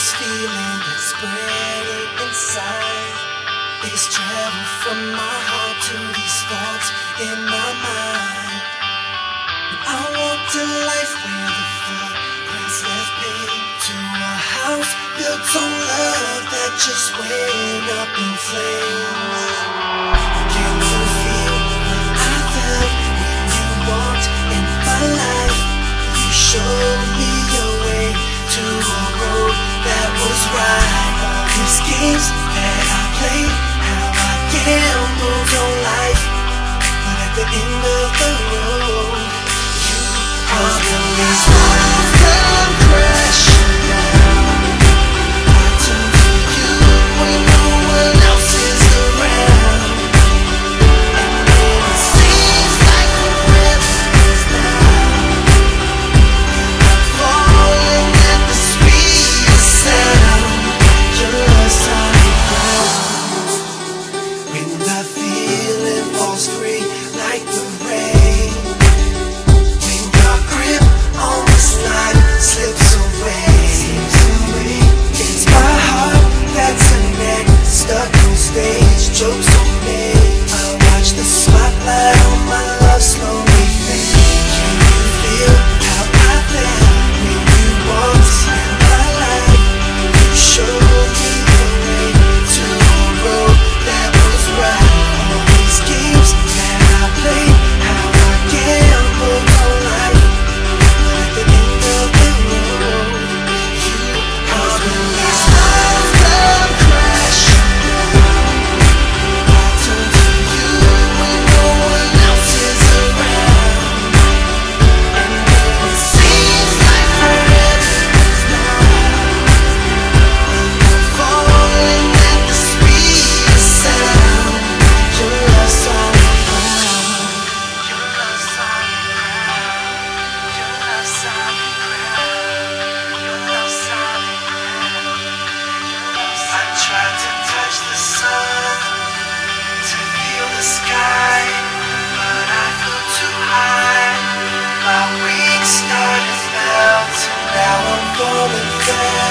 this feeling that's spreading inside. It's travel from my heart to these thoughts in my mind. I walked a life where the footprints left me to a house built on love that just went up in flames. games that I play, how I gamble your life. But at the end of the road. say